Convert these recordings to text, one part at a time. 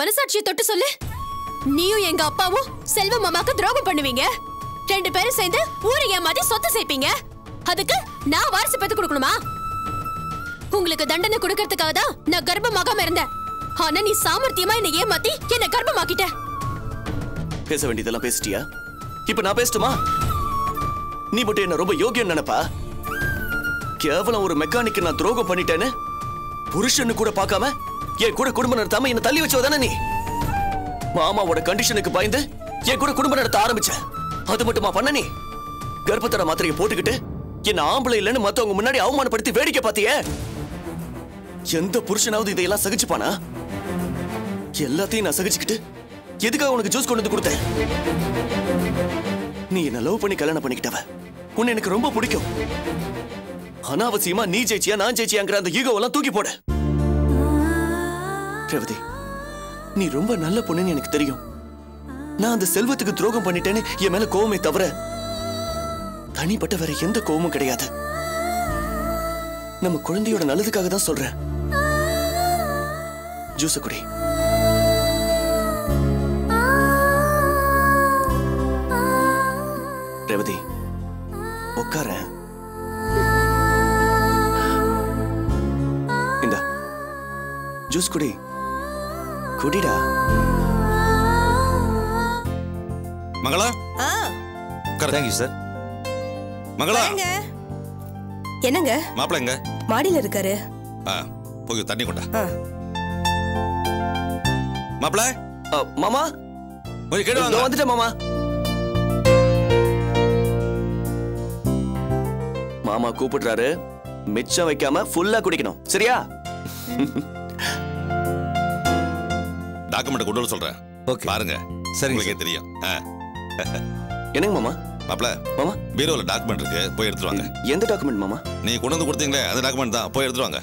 மனசாட்சியை தொட்டு சொல்லு. நீயும் எங்க அப்பாவும் செல்வ மாமாக்கு துரோகம் பண்ணுவீங்க. ரெண்டு பேரும் சேர்ந்து ஊரை ஏமாத்தி சொத்து சேர்ப்பீங்க. அதுக்கு நான் வாரிசு பெத்து கொடுக்கணுமா? உங்களுக்கு தண்டனை கொடுக்கறதுக்காக தான் நான் கர்ப்பமாகாம இருந்தேன். ஆனா நீ சாமர்த்தியமா என்னை ஏமாத்தி என்ன கர்ப்பமாக்கிட்ட. பேச வேண்டியதெல்லாம் பேசிட்டியா? இப்ப நான் பேசட்டுமா? நீ மட்டும் என்ன ரொம்ப யோகியம் நினைப்பா? கேவலம் ஒரு மெக்கானிக்கு நான் துரோகம் பண்ணிட்டேன்னு புருஷன்னு கூட பார்க்காம என் கூட குடும்பம் நடத்தாம என்ன தள்ளி வச்சவதானே நீ? மாமாவோட கண்டிஷனுக்கு பயந்து என் கூட குடும்பம் நடத்த ஆரம்பிச்ச. அது மட்டுமா பண்ண நீ? கர்ப்பத்தட மாத்திரையை போட்டுக்கிட்டு என்ன ஆம்பளை இல்லைன்னு மத்தவங்க முன்னாடி அவமானப்படுத்தி வேடிக்கை பார்த்தியே? எந்த புருஷனாவது இதையெல்லாம் சகிச்சுப்பானா? எல்லாத்தையும் நான் சகிச்சுக்கிட்டு எதுக்காக உனக்கு ஜூஸ் கொண்டு வந்து கொடுத்தேன்? நீ என்ன லவ் பண்ணி கல்யாணம் பண்ணிக்கிட்டவ. உன்னை எனக்கு ரொம்ப பிடிக்கும். அனாவசியமா நீ ஜெயிச்சியா நான் ஜெயிச்சியாங்கிற அந்த ஈகோவெல்லாம் தூக்கி போட. ரேவதி நீ ரொம்ப நல்ல பொண்ணுன்னு எனக்கு தெரியும். நான் அந்த செல்வத்துக்கு துரோகம் பண்ணிட்டேன்னு என் மேல கோவமே தவிர தனிப்பட்ட வேற எந்த கோவமும் கிடையாது. நம்ம குழந்தையோட நல்லதுக்காக தான் சொல்றேன். ஜூஸ குடி. ரேவதி உட்கார இந்த ஜூஸ் குடி. குடிடா. மங்களா ஆ. தேங்க்யூ சார் வரேங்க. என்னங்க? மாப்பிள்ள எங்க? மாடியில இருக்காரு. போய் தண்ணி கொண்டா. அ, மாமா? கொஞ்சம் கேடு இதோ வாங்க. வந்துட்டேன் மாமா. மாமா கூப்பிடுறாரு. மிச்சம் வைக்காம ஃபுல்லா குடிக்கணும். சரியா? டாக்குமெண்ட் கொண்டு வர சொல்றேன். ஓகே பாருங்க. சரிங்க உங்களுக்கே தெரியும். என்னங்க மாமா? மாப்பிள்ள மாமா? பீரோல டாக்குமெண்ட் இருக்கு போய் எடுத்துட்டு வாங்க. எந்த டாக்குமெண்ட் மாமா? நீ கொண்டு வந்து கொடுத்தீங்களே அந்த டாக்குமெண்ட் தான் போய் எடுத்துட்டு வாங்க.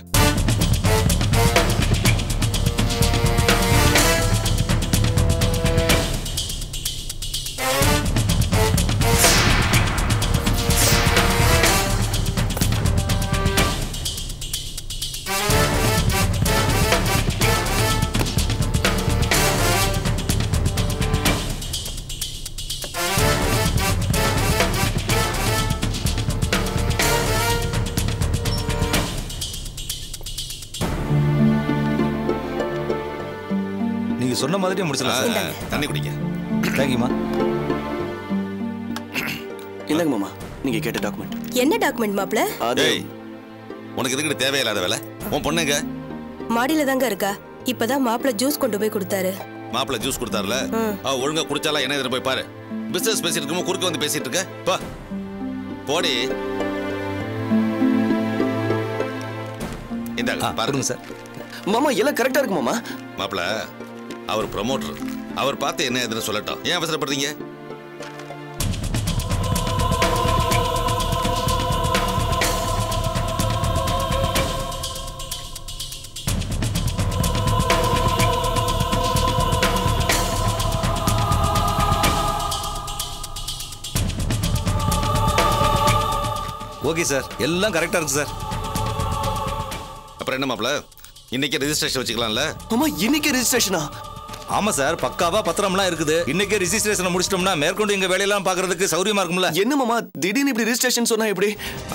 நீங்க சொன்ன மாதிரியே முடிச்சிடலாம் தண்ணி குடிங்க. தேங்க்யூமா இந்தாங்க மாமா. நீங்க கேட்ட டாக்குமெண்ட் என்ன டாக்குமெண்ட் மாப்ள அது உனக்கு எதுக்கு தேவையில்லாத வேலை? உன் பொண்ணுங்க? மாடியில தாங்க இருக்கா? இப்பதான் மாப்பிள ஜூஸ் கொண்டு போய் கொடுத்தாரு. மாப்பிள்ள ஜூஸ் கொடுத்தாருல? அவ ஒழுங்கா குடிச்சாலா என்ன இதுல போய் பாரு. பிசினஸ் பேசிட்டு இருக்கும்போது குறுக்க வந்து பேசிட்டு இருக்க. பா. போடி. இந்தாங்க பாருங்க. சார். மாமா எல்லாம் கரெக்டா இருக்கு மாமா. மாப்பிள அவர் ப்ரமோட்டர் அவர் பார்த்து என்ன எதுன்னு சொல்லட்டும். ஏன் அவசரப்படுறீங்க? Okay sir. எல்லாம் கரெக்டா இருக்கு சார். அப்புறம் என்ன மாப்பிள? இன்னைக்கு ரெஜிஸ்ட்ரேஷன் வச்சுக்கலாம்ல? மாமா இன்னைக்கு ரெஜிஸ்ட்ரேஷனா ஆமா சார் பக்காவா பத்திரம்லாம் இருக்குது. இன்னைக்கே ரிஜிஸ்ட்ரேஷன் முடிச்சிட்டோம்னா மேற்கொண்டு எங்க வேலையெல்லாம் பாக்குறதுக்கு சௌரியமா இருக்கும்ல. என்ன மாமா திடீர்னு இப்படி ரெஜிஸ்ட்ரேஷன் சொன்னா எப்படி?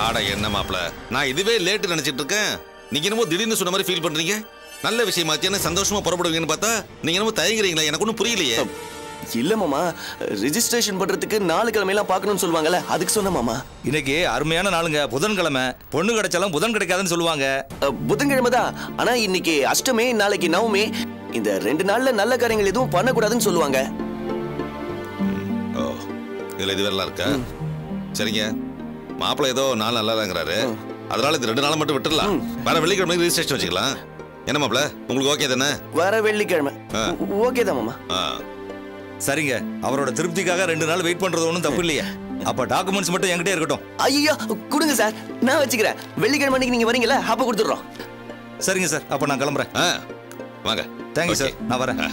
ஆட என்ன மாப்பிள? நான் இதுவே லேட்டு நினைச்சிட்டு இருக்கேன். நீங்க என்னமோ திடீர்னு சொன்ன மாதிரி ஃபீல் பண்றீங்க? நல்ல விஷயமாச்சேன்னு சந்தோஷமா புறப்படுவீங்கன்னு பார்த்தா நீங்க என்னமோ தயங்குறீங்களா எனக்கு ஒன்றும் புரியலையே. இல்ல மாமா. ரெஜிஸ்ட்ரேஷன் பண்றதுக்கு நாலு கிழமையெல்லாம் பார்க்கணும்னு சொல்லுவாங்கல்ல அதுக்கு சொன்ன மாமா. இன்னைக்கு அருமையான நாளுங்க. புதன்கிழமை. பொண்ணு கிடைச்சாலும் புதன் கிடைக்காதுன்னு சொல்லுவாங்க. புதன்கிழமை தான். ஆனா இன்னைக்கு அஷ்டமி நாளைக்கு நவமி. இந்த ரெண்டு நாள்ல நல்ல காரியங்கள் எதுவும் பண்ணக்கூடாதுன்னு சொல்லுவாங்க. ஓ இதுல இது வேறலாம் இருக்கா? சரிங்க. மாப்பிள்ளை ஏதோ நாள் நல்லாதாங்கிறாரு அதனால இது ரெண்டு நாள் மட்டும் விட்டுறலாம். வர வெள்ளிக்கிழமை ரெஜிஸ்ட்ரேஷன் வச்சுக்கலாம். என்ன மாப்பிள்ள? உங்களுக்கு ஓகே தானே? வர வெள்ளிக்கிழமை. ஓகே தான் மாமா. சரிங்க. அவரோட திருப்திக்காக ரெண்டு நாள் வெயிட் பண்றது ஒன்றும் தப்பு இல்லையே. அப்ப டாக்குமெண்ட்ஸ் மட்டும் என்கிட்டே இருக்கட்டும். ஐயோ கொடுங்க சார். நான் வச்சுக்கிறேன். வெள்ளிக்கிழமை அன்னைக்கு நீங்க வரீங்களா அப்ப கொடுத்துடுறோம். சரிங்க சார். அப்ப நான் கிளம்புறேன். ஆ வாங்க. Thank you sir. நான் வரேன். ஆ.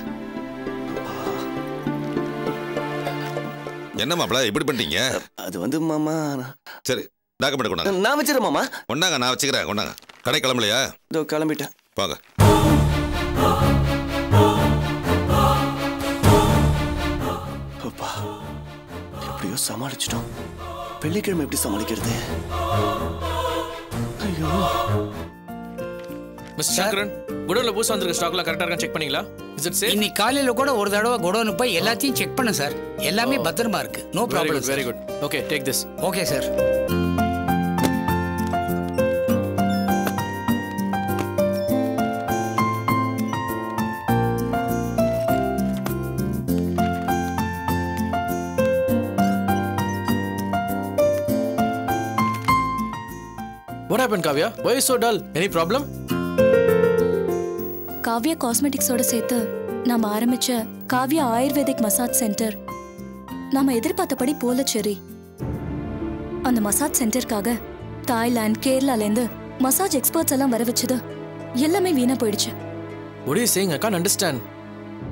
என்ன மாப்பிள்ள இப்படி பண்ணிட்டீங்க? அது வந்து மாமா நான்- சரி டாக்குமெண்ட் கொண்டாங்க. நான் வச்சிடறேன் மாமா. கொண்டாங்க நான் வச்சுக்கிறேன் கொண்டாங்க. கடை கிளம்பலையா? இதோ கிளம்பிட்டேன். போங்க சமாளிச்சிட்டோம். வெள்ளிக்கிழமை எப்படி சமாளிக்கிறது? ஐயோ. மிஸ்டர் சங்கரன் குடோன்ல புதுசா வந்திருக்க ஸ்டாக்லாம் கரெக்டா இருக்கா செக் பண்ணீங்களா? இஸ் இட் சேஃப் இன்னைக்கு காலையில கூட ஒரு தடவை குடோனுக்கு போய் எல்லாத்தையும் செக் பண்ண சார். எல்லாமே பத்திரமா இருக்கு. No problem very good okay take this okay sir happen Kavya why so dull any problem Kavya காஸ்மெட்டிக்ஸோட சேர்த்து நாம ஆரம்பிச்ச காவ்யா ஆயுர்வேதிக் மசாஜ் சென்டர். நாம எதிர்பார்த்தபடி போல சரி அந்த மசாஜ் சென்டருக்காக தாய்லாந்து கேரளாலேருந்து மசாஜ் எக்ஸ்பர்ட்ஸ் எல்லாம் வர வச்சது எல்லாமே வீணா போயிடுச்சு. What you saying I can't understand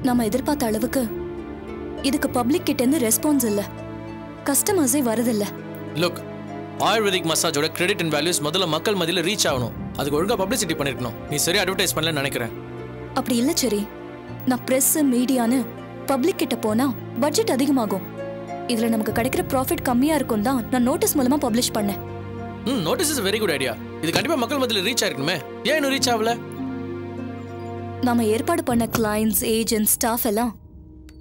நாம எதிர்பார்த்த அளவுக்கு இதுக்கு பப்ளிக் கிட்ட இருந்து ரெஸ்பான்ஸ் இல்ல. கஸ்டமர்ஸே வரதில்ல. லுக் ஆயுர்வேதிக் மசாஜோட கிரெடிட் அண்ட் வேல்யூஸ் முதல்ல மக்கள் மத்தியில ரீச் ஆகணும். அதுக்கு ஒழுங்கா பப்ளிசிட்டி பண்ணிருக்கணும். நீ சரியா அட்வர்டைஸ் பண்ணலன்னு நினைக்கிறேன். அப்படி இல்ல சரி. நான் பிரஸ் மீடியான்னு பப்ளிக் கிட்ட போனா பட்ஜெட் அதிகமாகும். இதுல நமக்கு கிடைக்கிற ப்ராஃபிட் கம்மியா இருக்கும் தான் நான் நோட்டீஸ் மூலமா பப்ளிஷ் பண்ணேன். ம் notice is very good idea இது கண்டிப்பா மக்கள் மத்தியில ரீச் ஆயிருக்கணுமே ஏன் இன்னும் ரீச் ஆகல? நாம ஏற்பாடு பண்ண கிளைண்ட்ஸ் ஏஜென்ட் ஸ்டாஃப் எல்லாம்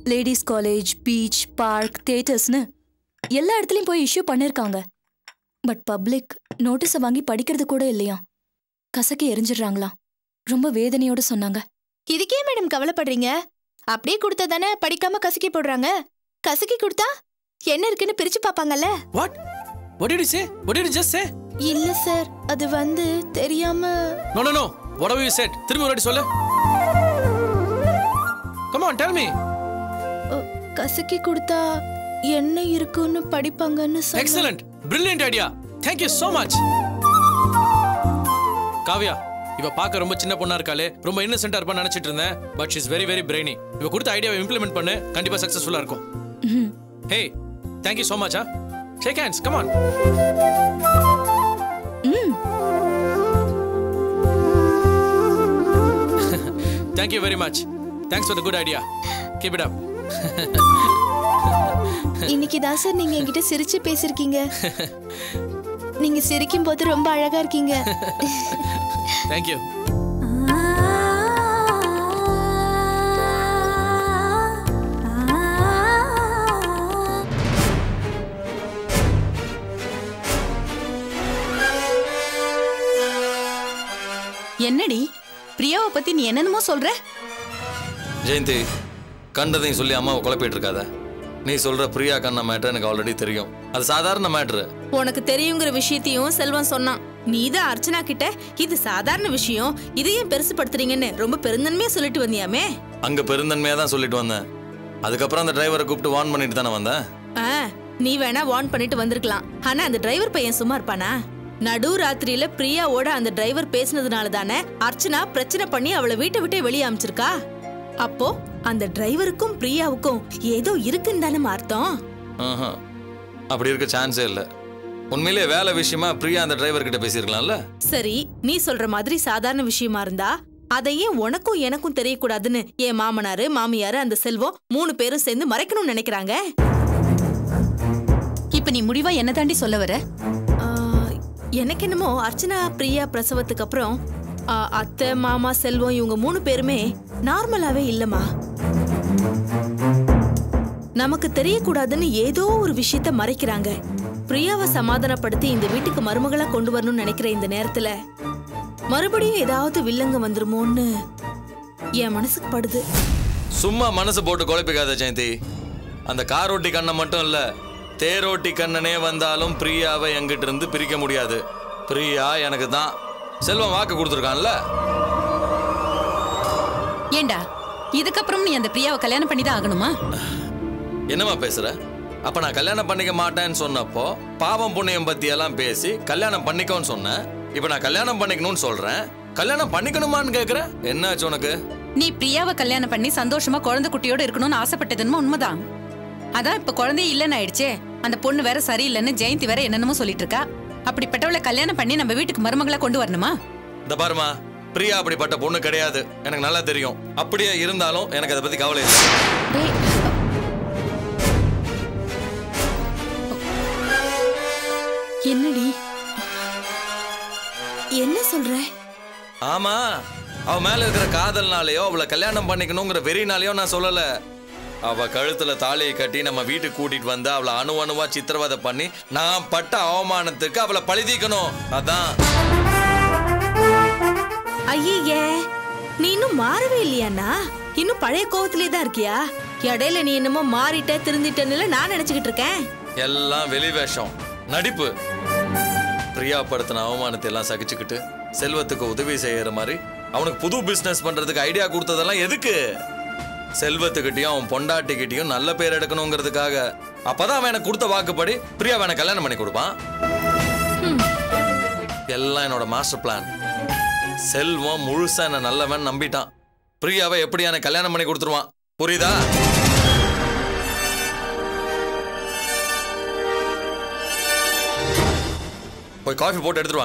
லேடிஸ் காலேஜ் பீச் பார்க் தியேட்டர்ஸ்னு எல்லா இடத்துலயும் போய் இஷ்யூ பண்ணிருக்காங்க. பட் பப்ளிக் நோட்டீஸை வாங்கி படிக்கிறது கூட இல்லையா? கசக்கி எரிஞ்சிடுறாங்களாம் ரொம்ப வேதனையோட சொன்னாங்க. இதுக்கே மேடம் கவலைப்படுறீங்க? அப்படியே கொடுத்தா தானே படிக்காம கசக்கி போடுறாங்க? கசக்கி கொடுத்தா என்ன இருக்குன்னு பிரிச்சு பாப்பாங்கல்ல what what did you say what did you just say இல்ல சார் அது வந்து தெரியாம no no no what how you said திரும்பி ஒரு சொல்லு. கம் ஆன் டெல் மீ கசக்கி கொடுத்தா என்ன இருக்குன்னு படிப்பாங்கன்னு சொன்னா excellent brilliant idea thank you so much Kavya இவ பார்க்க ரொம்ப சின்ன பொண்ணா இருக்காளே. ரொம்ப இன்னசென்ட்டா இருப்பான்னு நினைச்சிட்டு இருந்தேன். But is very very brainy இவ கொடுத்த ஐடியாவை இம்ப்ளிமெண்ட் பண்ணு. கண்டிப்பா சக்சஸ்ஃபுல்லா இருக்கும். Hey thank you so much ah shake hands come on thank you very much thanks for the good idea keep it up இன்னைக்கு தான் சார் நீங்க என்கிட்ட சிரிச்சு பேசிருக்கீங்க. நீங்க சிரிக்கும் போது ரொம்ப அழகா இருக்கீங்க. தேங்க் யூ என்னடி? பிரியாவை பத்தி நீ என்னென்னமோ சொல்ற? ஜெயந்தி கண்டதையும் சொல்லி அம்மாவை குழப்பிட்டு இருக்காத. நீ சொல்ற பிரியா கண்ணா மேட்டர் எனக்கு ஆல்ரெடி தெரியும். அது சாதாரண மேட்ரு உனக்கு தெரியுங்கிற விஷயத்தையும் செல்வம் சொன்னான். நீதான் அர்ச்சனா கிட்ட இது சாதாரண விஷயம் இதையும் பெருசுப்படுத்துறீங்கன்னு ரொம்ப பெருந்தன்மையா சொல்லிட்டு வந்தியாமே? அங்க பெருந்தன்மையா தான் சொல்லிட்டு வந்தேன். அதுக்கப்புறம் அந்த டிரைவரை கூப்பிட்டு வார்ன் பண்ணிட்டு தானே வந்தேன். நீ வேணா வார்ன் பண்ணிட்டு வந்திருக்கலாம். ஆனா அந்த டிரைவர் பையன் சும்மா இருப்பானா? நடு ராத்திரியில பிரியாவோட அந்த டிரைவர் பேசினதுனால தானே அர்ச்சனா பிரச்சனை பண்ணி அவளை வீட்டை விட்டே வெளியே அமிச்சிருக்கா? அப்போ அந்த டிரைவருக்கும் பிரியாவுக்கும் ஏதோ இருக்குன்னு தானே அர்த்தம்? ஆஹா. அப்படி இருக்க சான்ஸே இல்லை. உண்மையிலேயே வேலை விஷயமா பிரியா அந்த டிரைவர் கிட்ட பேசியிருக்கலாம்ல? சரி நீ சொல்ற மாதிரி சாதாரண விஷயமா இருந்தா அதையே உனக்கும் எனக்கும் தெரியக்கூடாதுன்னு என் மாமனாரு மாமியாரு அந்த செல்வம் மூணு பேரும் சேர்ந்து மறைக்கணும்னு நினைக்கிறாங்க? இப்ப நீ முடிவா என்ன தாண்டி சொல்ல வர? எனக்கு என்னமோ அர்ச்சனா பிரியா பிரசவத்துக்கு அப்புறம் அத்தை மாமா செல்வம் இவங்க மூணு பேருமே நார்மலாவே இல்லம்மா. நமக்கு தெரியக்கூடாதுன்னு ஏதோ ஒரு விஷயத்த மறைக்கிறாங்க. பிரியாவை சமாதானப்படுத்தி இந்த வீட்டுக்கு மருமகளா கொண்டு வரணும்னு நினைக்கிற இந்த நேரத்துல மறுபடியும் ஏதாவது வில்லங்க வந்துருமோன்னு என் மனசுக்கு படுது. சும்மா மனசு போட்டு குழப்பிக்காத ஜெயந்தி. அந்த காரோட்டி கண்ணை மட்டும் இல்ல தேரோட்டி கண்ணனே வந்தாலும் பிரியாவை எங்கிட்ட இருந்து பிரிக்க முடியாது. பிரியா எனக்கு தான். செல்வம் வாக்கு கொடுத்துருக்கான்ல? ஏண்டா? இதுக்கப்புறம் நீ அந்த பிரியாவை கல்யாணம் பண்ணி தான் ஆகணுமா? என்னம்மா பேசுற? அப்ப நான் கல்யாணம் பண்ணிக்க மாட்டேன்னு சொன்னப்போ பாவம் புண்ணியம் பத்தி எல்லாம் பேசி கல்யாணம் பண்ணிக்கோன்னு சொன்னேன். இப்ப நான் கல்யாணம் பண்ணிக்கணும்னு சொல்றேன். கல்யாணம் பண்ணிக்கணுமான்னு கேக்குற? என்னாச்சு உனக்கு? நீ பிரியாவை கல்யாணம் பண்ணி சந்தோஷமா குழந்தை குட்டியோட இருக்கணும்னு ஆசைப்பட்டதுன்னு உண்மைதான். அதான் இப்ப குழந்தையே இல்லைன்னு ஆயிடுச்சே. அந்த பொண்ணு வேற சரியில்லைன்னு ஜெயந்தி வேற என்னென்னமோ சொல்லிட்டு இருக்கா. அப்படிப்பட்டவளை கல்யாணம் பண்ணி நம்ம வீட்டுக்கு மருமகளா கொண்டு வரணுமா? இந்த பாருமா பிரியா அப்படிப்பட்ட பொண்ணு கிடையாது. எனக்கு நல்லா தெரியும். அப்படியே இருந்தாலும் எனக்கு அதை பத்தி கவலை இல்லை. என்னடி? என்ன சொல்ற? ஆமா அவ மேல இருக்கிற காதல்னாலயோ அவளை கல்யாணம் பண்ணிக்கணுங்கிற வெறினாலயோ நான் சொல்லல. அவ கழுத்துல தாலியை கட்டி நம்ம வீட்டுக்கு கூட்டிட்டு வந்து அவளை அணு அணுவா சித்திரவதை பண்ணி நான் பட்ட அவமானத்துக்கு அவளை பழிதீக்கணும். அதான். ஐயே நீ இன்னும் மாறவே இல்லையாண்ணா? இன்னும் பழைய கோவத்திலே தான் இருக்கியா? இடையில நீ என்னமோ மாறிட்ட திருந்திட்டன்னு நான் நினைச்சுக்கிட்டு இருக்கேன். எல்லாம் வெளிவேஷம் நடிப்பு. பிரியா படுத்தின அவமானத்தை எல்லாம் சகிச்சுக்கிட்டு செல்வத்துக்கு உதவி செய்யற மாதிரி அவனுக்கு புது பிசினஸ் பண்றதுக்கு ஐடியா கொடுத்ததெல்லாம் எதுக்கு? செல்வத்துக்கிட்டையும் அவன் பொண்டாட்டிக்கிட்டையும் நல்ல பேர் எடுக்கணுங்கிறதுக்காக. அப்பதான் அவன் எனக்கு கொடுத்த வாக்குப்படி பிரியா அவனை கல்யாணம் பண்ணி கொடுப்பான். எல்லாம் என்னோட மாஸ்டர் பிளான் செல்வம் முழுசா என்ன நல்லவன் நம்பிட்டான். பிரியாவை எப்படி எனக்கு கல்யாணம் பண்ணி கொடுத்துருவான்? புரியுதா? போய் காஃபி போட்டு எடுத்துட்டு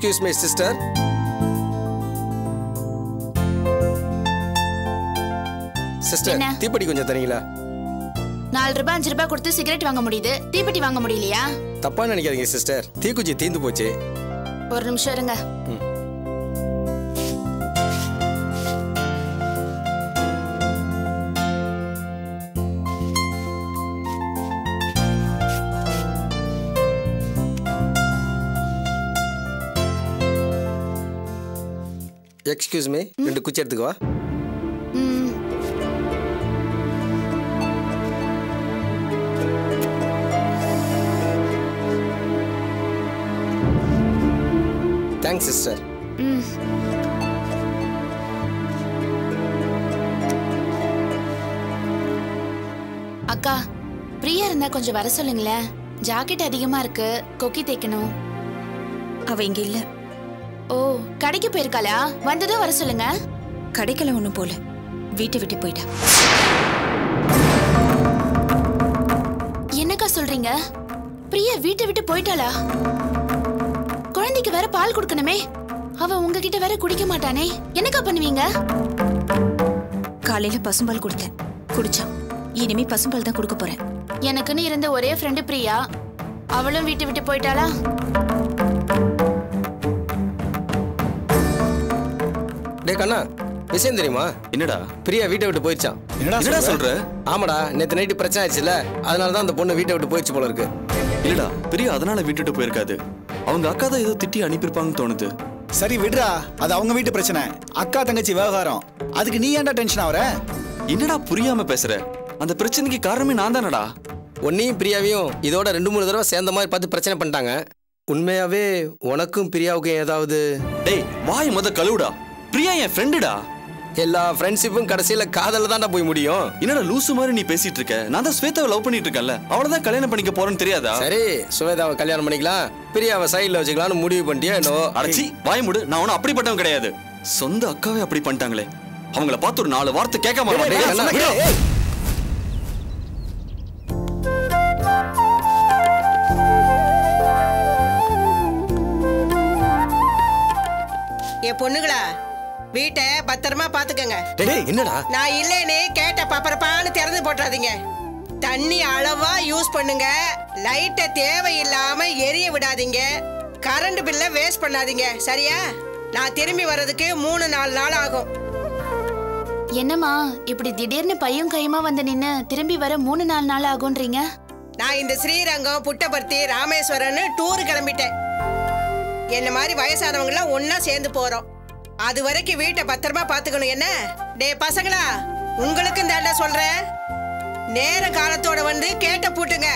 எக்ஸ்கியூஸ் மீ சிஸ்டர் சிஸ்டர் என்ன? தீப்பெட்டி கொஞ்சம் தரீங்களா? நாலு ரூபாய் அஞ்சு ரூபாய் கொடுத்து சிகரெட் வாங்க முடியுது. தீப்பெட்டி வாங்க முடியலையா? தப்பா நினைக்காதீங்க சிஸ்டர் தீக்குச்சி தீந்து போச்சு. ஒரு நிமிஷம் இருங்க. எக்ஸ்கியூஸ் மீ ரெண்டு குச்சி எடுத்துக்கவா ம், தேங்க்ஸ் சிஸ்டர் ம். அக்கா பிரியா இருந்தா கொஞ்சம் வர சொல்லுங்களேன். ஜாக்கெட் அதிகமா இருக்கு. கொக்கி தைக்கணும் அவ இங்க இல்ல. ஓ கடைக்கு போயிருக்காளா? வந்ததும் வர சொல்லுங்க. கடைக்கெல்லாம் ஒண்ணும் போல. வீட்டை விட்டு போயிட்டா. என்னக்கா சொல்றீங்க? பிரியா வீட்டை விட்டு போயிட்டாளா? குழந்தைக்கு வேற பால் கொடுக்கணுமே. அவ உங்ககிட்ட வேற குடிக்க மாட்டானே. என்னக்கா பண்ணுவீங்க? காலையில பசும்பால் கொடுத்தேன். குடிச்சான். இனிமே பசும்பால் தான் கொடுக்க போறேன். எனக்குன்னு இருந்த ஒரே ஃப்ரெண்டு பிரியா. அவளும் வீட்டை விட்டு போயிட்டாளா? டே கண்ணா விஷயம் தெரியுமா? என்னடா? பிரியா வீட்டை விட்டு போயிடுச்சான். என்னடா சொல்ற? ஆமாடா நேத்து நைட்டு பிரச்சனை ஆச்சுல அதனால தான் அந்த பொண்ணு வீட்டை விட்டு போயிடுச்சு போல இருக்கு. இல்லடா பிரியா அதனால விட்டுட்டு போயிருக்காது. அவங்க அக்கா தான் ஏதோ திட்டி அனுப்பியிருப்பாங்கன்னு தோணுது. சரி விடுறா. அது அவங்க வீட்டு பிரச்சனை. அக்கா தங்கச்சி விவகாரம். அதுக்கு நீ ஏன்டா டென்ஷன் ஆகுற என்னடா புரியாம பேசுற? அந்த பிரச்சனைக்கு காரணமே நான் தானடா. உன்னையும் பிரியாவையும் இதோட ரெண்டு மூணு தடவை சேர்ந்த மாதிரி பார்த்து பிரச்சனை பண்ணிட்டாங்க. உண்மையாவே உனக்கும் பிரியாவுக்கும் ஏதாவது டேய் வாய் முத கழுவுடா. பிரியா என் ஃப்ரெண்டுடா எல்லா ஃப்ரெண்ட்ஷிப்பும் கடைசியில காதல்ல தான்டா போய் முடியும். என்னடா லூசு மாதிரி நீ பேசிட்டு இருக்க? நான் தான் ஸ்வேதாவை லவ் பண்ணிட்டு இருக்கேன்ல. அவளதான் கல்யாணம் பண்ணிக்க போறேன்னு தெரியாதா? சரி சுவேதாவை கல்யாணம் பண்ணிக்கலாம். பிரியாவை சைடுல வச்சுக்கலாம்னு முடிவு பண்ணிட்டியா என்னவோ? அடச்சி வாய் முடு. நான் ஒன்னும் அப்படிப்பட்டவன் கிடையாது. சொந்த அக்காவே அப்படி பண்ணிட்டாங்களே. அவங்கள பார்த்து ஒரு நாலு வார்த்தை கேட்காம. என் பொண்ணுங்களா? வீட்டை பத்திரமா பாத்துக்கங்க என்னடா? நான் இல்லைன்னு கேட்ட பப்பரப்பான்னு திறந்து போட்டுறாதீங்க. தண்ணி அளவா யூஸ் பண்ணுங்க. லைட்டை தேவையில்லாம எரிய விடாதீங்க. கரண்ட் பில்ல வேஸ்ட் பண்ணாதீங்க. சரியா? நான் திரும்பி வர்றதுக்கு மூணு நாலு நாள் ஆகும். என்னம்மா இப்படி திடீர்னு பையும் கையுமா வந்து நின்னு திரும்பி வர மூணு நாலு நாள் ஆகும்ன்றீங்க நான் இந்த ஸ்ரீரங்கம் புட்டபர்த்தி ராமேஸ்வரன்னு டூர் கிளம்பிட்டேன். என்ன மாதிரி வயசானவங்க எல்லாம் ஒன்னா சேர்ந்து போறோம். அது வரைக்கும் வீட்டை பத்திரமா பாத்துக்கணும் என்ன? டே பசங்களா உங்களுக்கும் தாண்டா சொல்றேன். நேர காலத்தோட வந்து கேட்ட பூட்டுங்க.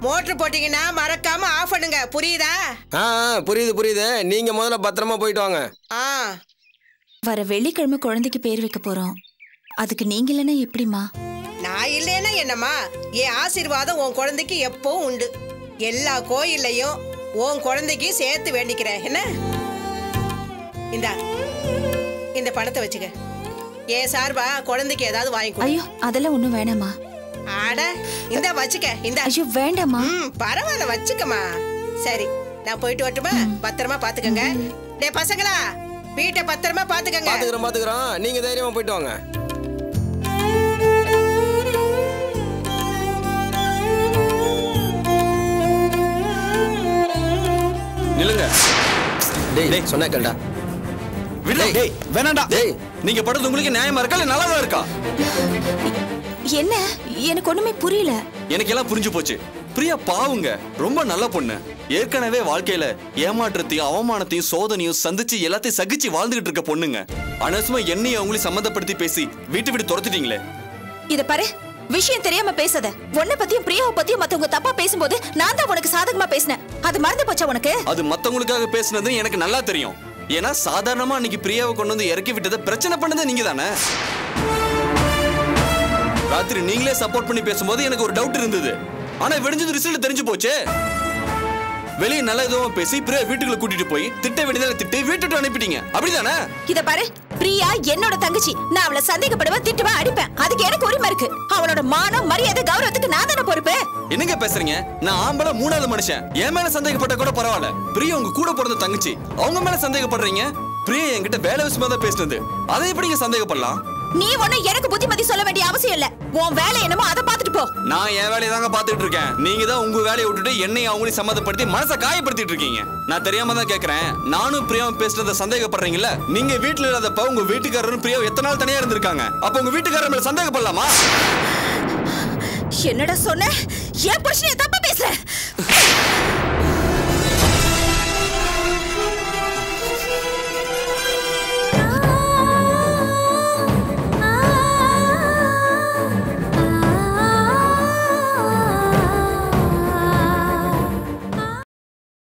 மோட்டர் போட்டீங்கன்னா மறக்காம ஆஃப் பண்ணுங்க. புரியுதா? ஆ ஆ, புரியுது புரியுது. நீங்க முதல்ல பத்திரமா போயிட்டு வாங்க. ஆ. வர வெள்ளிக்கிழமை குழந்தைக்கு பேர் வைக்க போறோம். அதுக்கு நீங்க இல்லைன்னா எப்படிமா நான் இல்லைன்னா என்னம்மா? என் ஆசீர்வாதம் உன் குழந்தைக்கு எப்பவும் உண்டு. எல்லா கோயில்லையும் உன் குழந்தைக்கு சேர்த்து வேண்டிக்கிறேன். என்ன? இந்தா இந்த பணத்தை வச்சுக்க. என் சார்பா குழந்தைக்கு ஏதாவது வாங்கி கொடு. ஐயோ அதெல்லாம் ஒண்ணும் வேணாமா அட இந்த வச்சுக்க இந்த. ஐயோ வேண்டாமா பரவாயில்ல வச்சுக்கமா சரி நான் போயிட்டு வரட்டுமா? பத்திரமா பாத்துக்கங்க. டேய் பசங்களா வீட்டை பத்திரமா பாத்துக்கங்க. பாத்துக்கிறோம் பாத்துக்கிறோம். நீங்க தைரியமா போயிட்டு வாங்க. நில்லுங்க. டேய் சொன்னா கேளுடா. டேய் வேணாண்டா. டேய் நீங்க படுறது உங்களுக்கு நியாயமா இருக்கா இல்ல நல்லா இருக்கா? என்ன? எனக்கு ஒண்ணுமே புரியல. எனக்கு எல்லாம் புரிஞ்சு போச்சு. பிரியா பாவுங்க. ரொம்ப நல்ல பொண்ணு. ஏற்கனவே வாழ்க்கையில ஏமாற்றத்தையும் அவமானத்தையும் சோதனையும் சந்திச்சு எல்லாத்தையும் சகிச்சு வாழ்ந்துகிட்டு இருக்க பொண்ணுங்க. அனசுமா என்னையும் அவங்களையும் சம்மந்தப்படுத்தி பேசி வீட்டு விட்டு துரத்திட்டீங்களே. இத பாரு விஷயம் தெரியாம பேசாத. உன்னை பத்தியும் பிரியாவை பத்தியும் மத்தவங்க தப்பா பேசும்போது நான் தான் உனக்கு சாதகமா பேசினேன். அது மறந்து போச்சா உனக்கு? அது மத்தவங்களுக்காக பேசுனது எனக்கு நல்லா தெரியும். ஏன்னா சாதாரணமா அன்னைக்கு பிரியாவை கொண்டு வந்து இறக்கி விட்டதை பிரச்சனை பண்ணதே நீங்க தானே? ராத்திரி நீங்களே சப்போர்ட் பண்ணி பேசும்போது எனக்கு ஒரு டவுட் இருந்தது. ஆனா விடிஞ்சது ரிசல்ட் தெரிஞ்சு போச்சே? வெளியே நல்ல விதமா பேசி பிரியா வீட்டுக்குள்ள கூட்டிட்டு போய் திட்ட வேண்டியதை திட்டி வீட்டுக்கு அனுப்பிட்டீங்க. அப்படிதானே? இத பாரு பிரியா என்னோட தங்கச்சி. நான் அவளை சந்தேகப்படுவேன் திட்டுவேன் அடிப்பேன். அதுக்கு எனக்கு உரிமை இருக்கு. அவளோட மானம் மரியாதை கௌரவத்துக்கு நான் தானே பொறுப்பு? என்னங்க பேசுறீங்க? நான் ஆம்பளை மூணாவது மனுஷன். என் மேல சந்தேகப்பட்ட கூட பரவாயில்ல. பிரியா உங்க கூட பிறந்த தங்கச்சி. அவங்க மேல சந்தேகப்படுறீங்க? பிரியா என்கிட்ட வேலை விஷயமா தான் பேசுனது. அதை எப்படிங்க சந்தேகப்படலாம்? நீ ஒண்ணு எனக்கு புத்திமதி சொல்ல வேண்டிய அவசியம் இல்ல. உன் வேலை என்னமோ அதை பார்த்துட்டு போ. நான் என் வேலையை தாங்க பார்த்துட்டு இருக்கேன். நீங்க தான் உங்க வேலையை விட்டுட்டு என்னையும் அவங்களையும் சம்மந்தப்படுத்தி மனசை காயப்படுத்திட்டு இருக்கீங்க. நான் தெரியாம தான் கேக்குறேன். நானும் பிரியாவும் பேசுறத சந்தேகப்படுறீங்கல்ல? நீங்க வீட்டுல இல்லாதப்ப உங்க வீட்டுக்காரரும் பிரியாவும் எத்தனை நாள் தனியா இருந்திருக்காங்க? அப்ப உங்க வீட்டுக்காரர் மேல சந்தேகப்படலாமா? என்னடா சொன்ன? ஏன் புருஷனை தப்பா பேசுற.